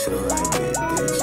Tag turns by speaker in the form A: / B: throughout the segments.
A: So I did this.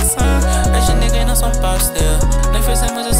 B: convicção. As não são pastel, nós fazemos assim.